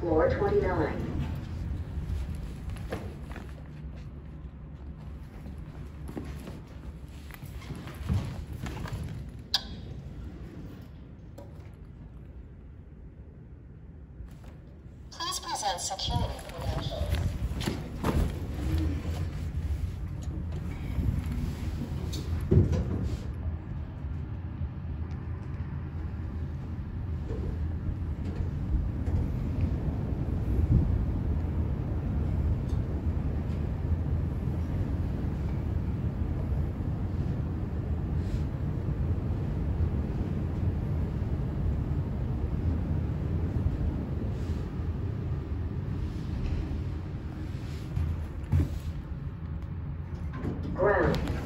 429. Please present security credentials. Ground.